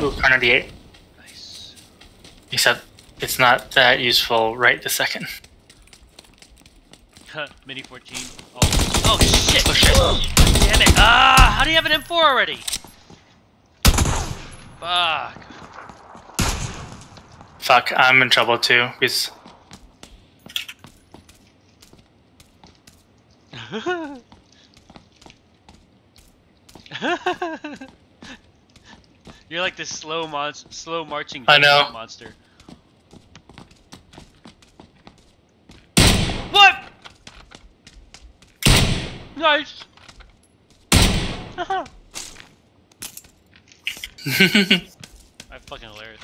Ooh, Kar 98. Nice. Except it's not that useful right this second. Mini 14. Oh, oh shit! Oh shit. Damn it! Ah! How do you have an M4 already? Fuck. Fuck, I'm in trouble too. Because You're like this slow mon slow marching I know. monster. What? Nice. I fucking hilarious.